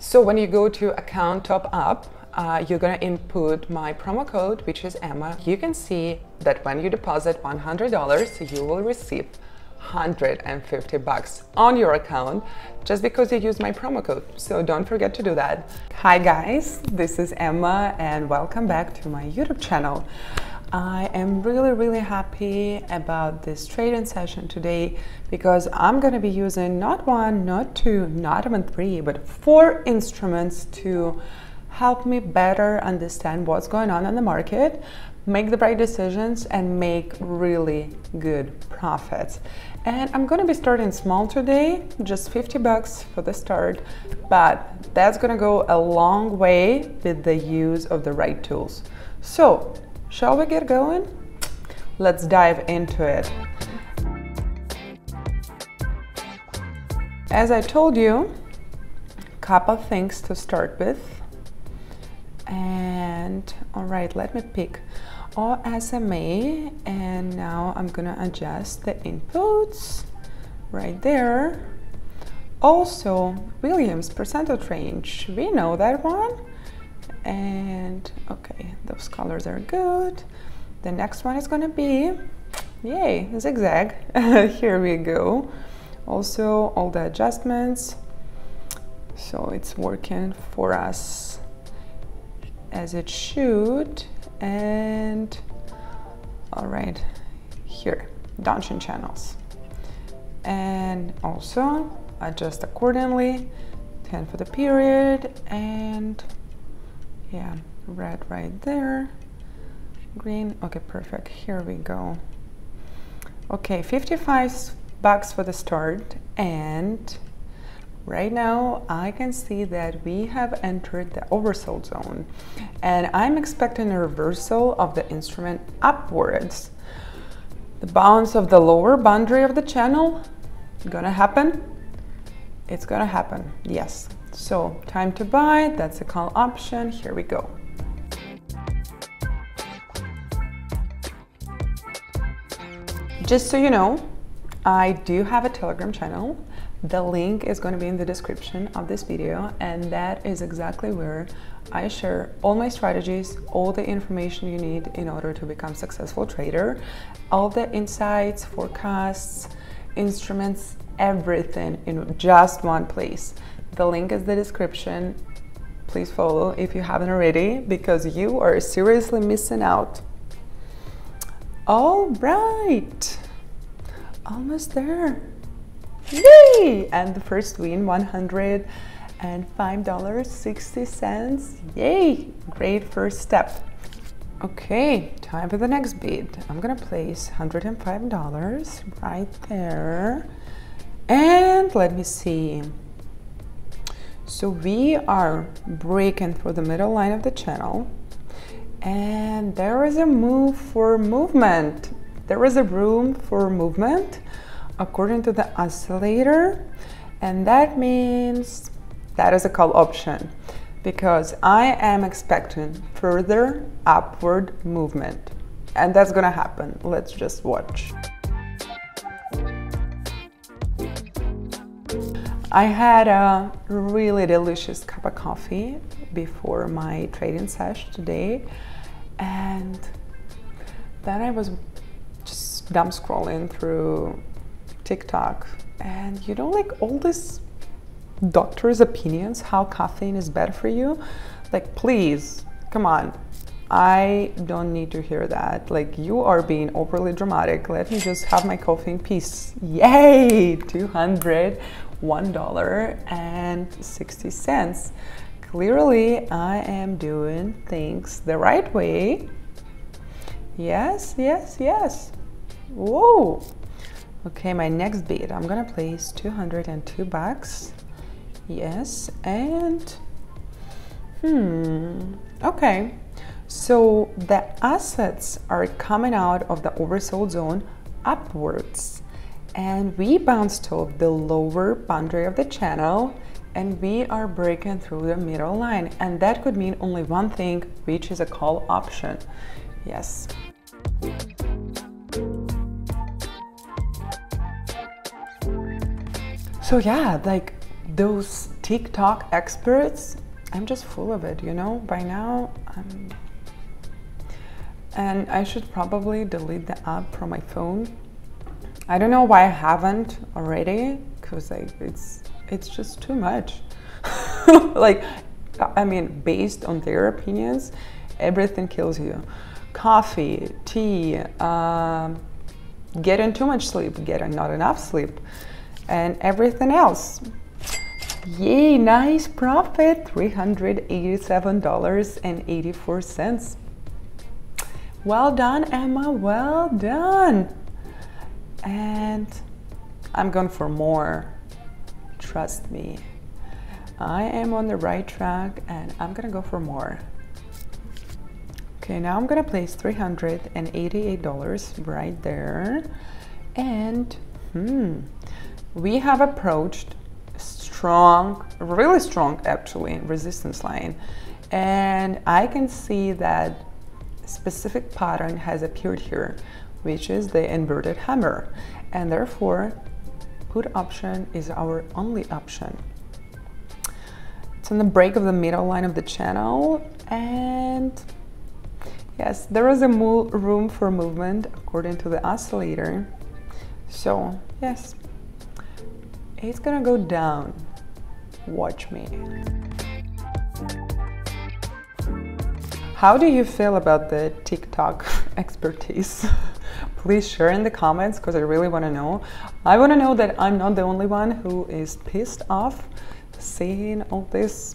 So when you go to account top up, uh, you're gonna input my promo code, which is Emma. You can see that when you deposit $100, you will receive 150 bucks on your account just because you use my promo code. So don't forget to do that. Hi guys, this is Emma and welcome back to my YouTube channel. I am really, really happy about this trading session today because I'm going to be using not one, not two, not even three, but four instruments to help me better understand what's going on in the market, make the right decisions, and make really good profits. And I'm going to be starting small today, just 50 bucks for the start, but that's going to go a long way with the use of the right tools. So Shall we get going? Let's dive into it. As I told you, couple things to start with. And all right, let me pick OSMA and now I'm gonna adjust the inputs right there. Also, Williams percentage range, we know that one and okay those colors are good. The next one is going to be yay zigzag. Here we go. Also all the adjustments. So it's working for us as it should. And all right here Donchian channels. And also adjust accordingly 10 for the period and yeah red right there. Green okay perfect. Here we go. Okay 55 bucks for the start and right now I can see that we have entered the oversold zone and I'm expecting a reversal of the instrument upwards. The bounce of the lower boundary of the channel gonna happen? It's gonna happen yes so time to buy, that's a call option. Here we go. Just so you know, I do have a Telegram channel. The link is going to be in the description of this video, and that is exactly where I share all my strategies, all the information you need in order to become a successful trader, all the insights, forecasts, instruments, everything in just one place. The link is the description. Please follow if you haven't already because you are seriously missing out. All right, almost there. Yay! And the first win, $105.60. Yay! Great first step. Okay, time for the next bid. I'm gonna place $105 right there. And let me see. So we are breaking through the middle line of the channel and there is a move for movement. There is a room for movement according to the oscillator and that means that is a call option because I am expecting further upward movement and that's gonna happen. Let's just watch. I had a really delicious cup of coffee before my trading session today, and then I was just dumb scrolling through TikTok, and you know, like all this doctors' opinions how caffeine is bad for you. Like, please, come on. I don't need to hear that. Like, you are being overly dramatic. Let me just have my coffee in peace. Yay! 200 $1.60. Clearly, I am doing things the right way. Yes, yes, yes. Whoa. Okay, my next bid, I'm gonna place 202 bucks. Yes, and hmm, okay. So the assets are coming out of the oversold zone upwards and we bounce to the lower boundary of the channel and we are breaking through the middle line and that could mean only one thing which is a call option yes so yeah like those TikTok experts, I'm just full of it, you know? By now, I'm. And I should probably delete the app from my phone. I don't know why I haven't already, because like it's it's just too much. like, I mean, based on their opinions, everything kills you. Coffee, tea, um, getting too much sleep, getting not enough sleep, and everything else. Yay, nice profit, $387.84. Well done, Emma, well done. And I'm going for more, trust me. I am on the right track and I'm gonna go for more. Okay, now I'm gonna place $388 right there. And hmm, we have approached strong, really strong actually, resistance line. And I can see that specific pattern has appeared here, which is the inverted hammer. And therefore, put option is our only option. It's on the break of the middle line of the channel and yes, there is a room for movement according to the oscillator. So yes, it's gonna go down. Watch me. How do you feel about the TikTok expertise? Please share in the comments because I really want to know. I want to know that I'm not the only one who is pissed off seeing all this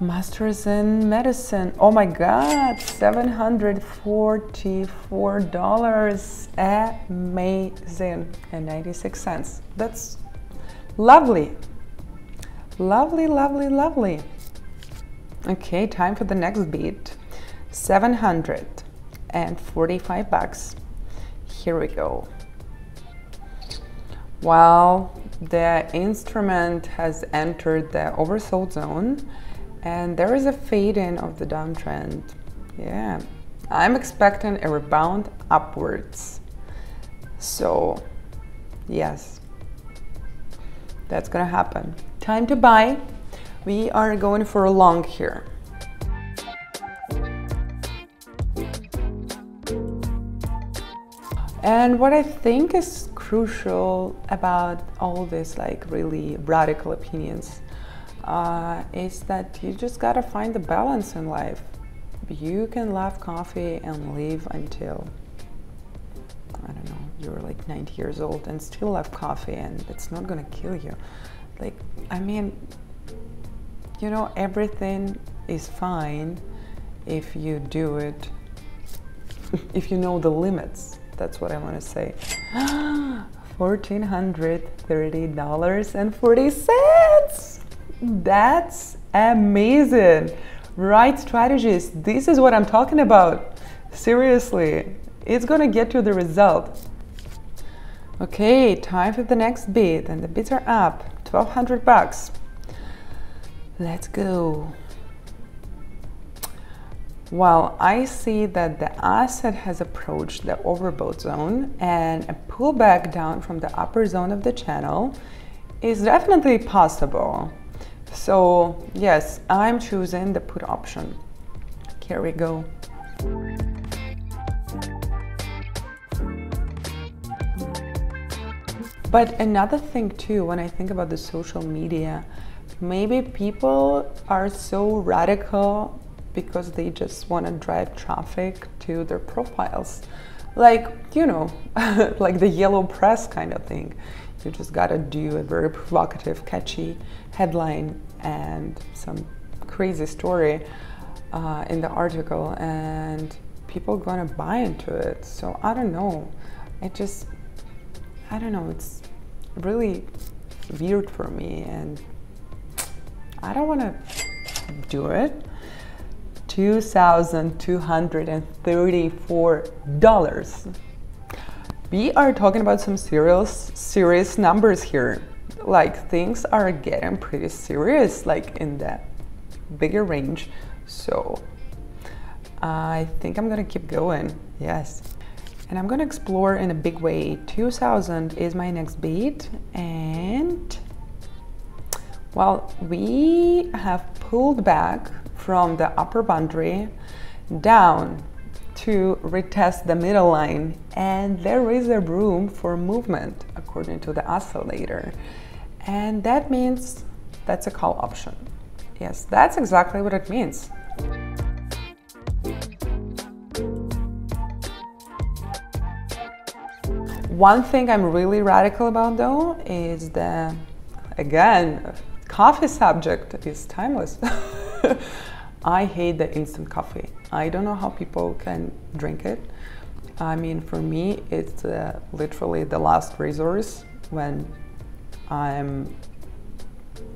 masters in medicine. Oh my god, $744. Amazing. And 96 cents. That's lovely. Lovely, lovely, lovely. Okay, time for the next beat. 745 bucks. Here we go. Well, the instrument has entered the oversold zone and there is a fade in of the downtrend. Yeah, I'm expecting a rebound upwards. So, yes, that's gonna happen. Time to buy. We are going for a long here. And what I think is crucial about all this like really radical opinions uh, is that you just gotta find the balance in life. You can love coffee and live until I don't know, you're like 90 years old and still love coffee and it's not gonna kill you. Like, I mean, you know, everything is fine if you do it, if you know the limits. That's what I want to say. $1,430.40. That's amazing. Right strategies. This is what I'm talking about. Seriously, it's gonna get you the result. Okay, time for the next bid, and the bids are up 1200 bucks. Let's go. Well, I see that the asset has approached the overbought zone and a pullback down from the upper zone of the channel is definitely possible. So yes, I'm choosing the put option. Here we go. But another thing too, when I think about the social media, maybe people are so radical because they just want to drive traffic to their profiles. Like, you know, like the yellow press kind of thing. You just gotta do a very provocative, catchy headline and some crazy story uh, in the article, and people gonna buy into it. So I don't know. It just, I don't know. It's really weird for me, and I don't want to do it. $2,234 we are talking about some serious serious numbers here. Like things are getting pretty serious like in that bigger range. So i think i'm gonna keep going. Yes. And i'm gonna explore in a big way. 2000 is my next beat and Well, we have pulled back from the upper boundary down to retest the middle line and there is a room for movement according to the oscillator. And that means that's a call option. Yes that's exactly what it means. One thing i'm really radical about though is the again coffee subject is timeless I hate the instant coffee. I don't know how people can drink it. I mean, for me, it's uh, literally the last resource when I'm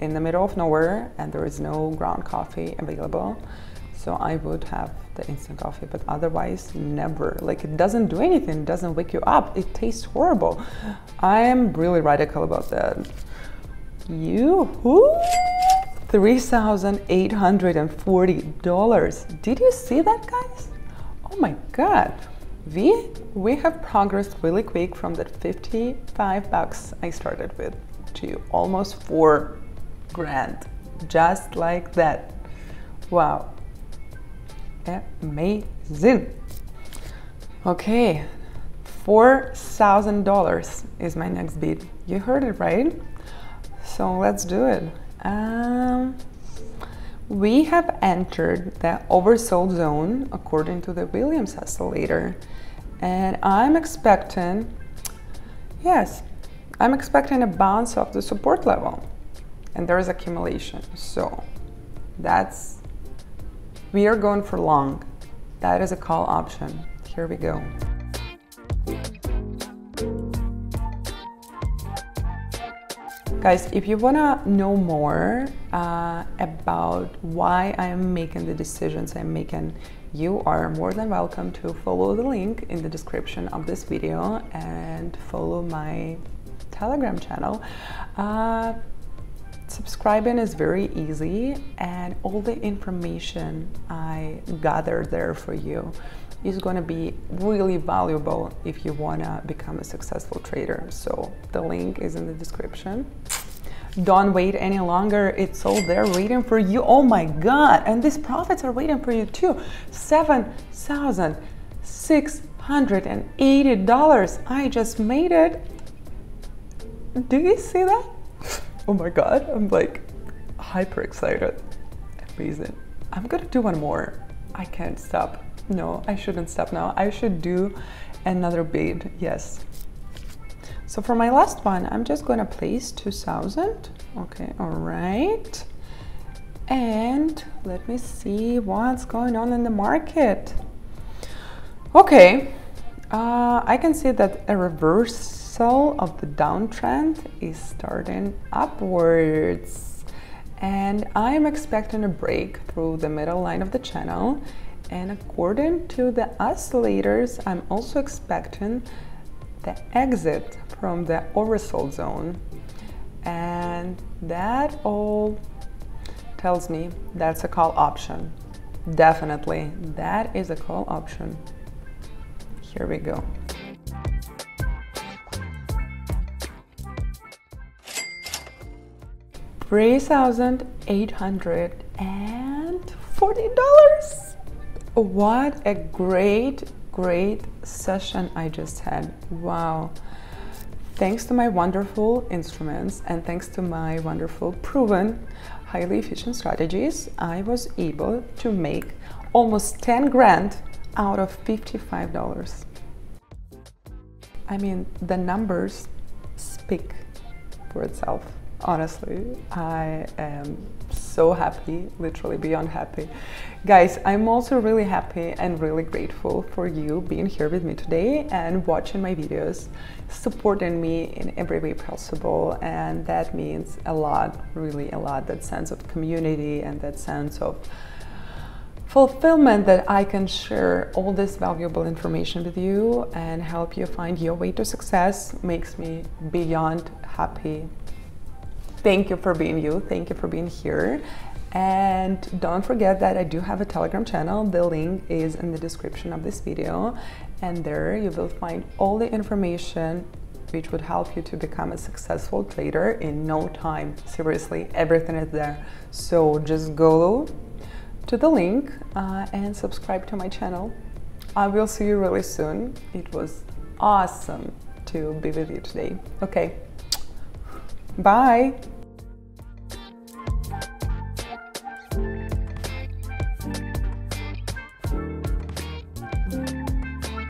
in the middle of nowhere and there is no ground coffee available. So I would have the instant coffee, but otherwise, never. Like, it doesn't do anything, it doesn't wake you up, it tastes horrible. I am really radical about that. You, who? $3,840. Did you see that, guys? Oh my God. We, we have progressed really quick from that 55 bucks I started with to almost four grand. Just like that. Wow. Amazing. Okay, $4,000 is my next bid. You heard it right? So let's do it. Um, we have entered the oversold zone according to the Williams oscillator. And I'm expecting, yes, I'm expecting a bounce off the support level. And there is accumulation. So that's, we are going for long. That is a call option. Here we go. Guys, if you want to know more uh, about why I'm making the decisions I'm making, you are more than welcome to follow the link in the description of this video and follow my Telegram channel. Uh, subscribing is very easy and all the information I gather there for you is going to be really valuable if you want to become a successful trader. So the link is in the description. Don't wait any longer. It's all there waiting for you. Oh my God. And these profits are waiting for you too. $7,680. I just made it. Do you see that? Oh my God. I'm like hyper excited. Amazing. I'm gonna do one more. I can't stop. No, I shouldn't stop now. I should do another bid. Yes. So for my last one, I'm just gonna place 2000. Okay, all right. And let me see what's going on in the market. Okay, uh, I can see that a reversal of the downtrend is starting upwards. And I'm expecting a break through the middle line of the channel and according to the oscillators, I'm also expecting the exit from the oversold zone. And that all tells me that's a call option. Definitely, that is a call option. Here we go. $3,840. What a great, great session I just had. Wow. Thanks to my wonderful instruments and thanks to my wonderful proven highly efficient strategies, I was able to make almost 10 grand out of $55. I mean, the numbers speak for itself. Honestly, I am so happy, literally beyond happy. Guys, I'm also really happy and really grateful for you being here with me today and watching my videos, supporting me in every way possible. And that means a lot, really a lot, that sense of community and that sense of fulfillment that I can share all this valuable information with you and help you find your way to success makes me beyond happy Thank you for being you. Thank you for being here. And don't forget that I do have a Telegram channel. The link is in the description of this video. And there you will find all the information which would help you to become a successful trader in no time. Seriously, everything is there. So just go to the link uh, and subscribe to my channel. I will see you really soon. It was awesome to be with you today. Okay, bye.